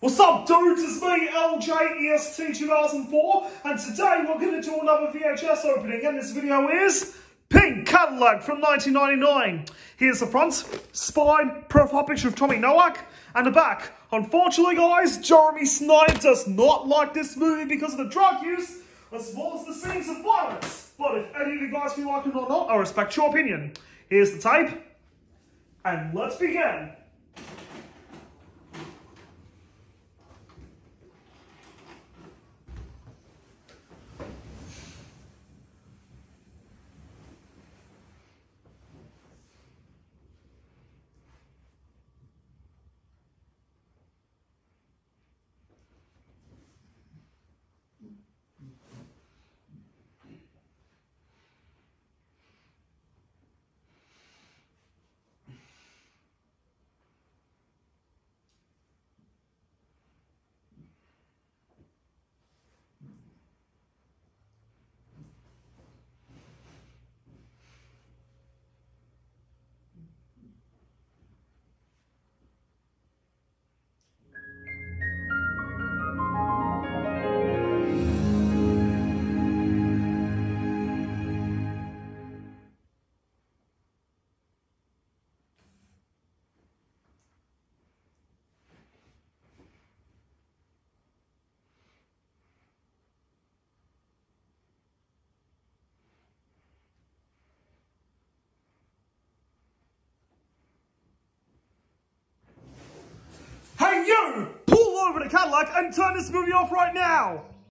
What's up dudes, it's me LJEST 2004 and today we're going to do another VHS opening and this video is Pink Cadillac from 1999. Here's the front, spine, profile picture of Tommy Nowak and the back. Unfortunately guys, Jeremy Snider does not like this movie because of the drug use as well as the scenes of violence. But if any of you guys feel like it or not, I respect your opinion. Here's the tape and let's begin. The Cadillac and turn this movie off right now!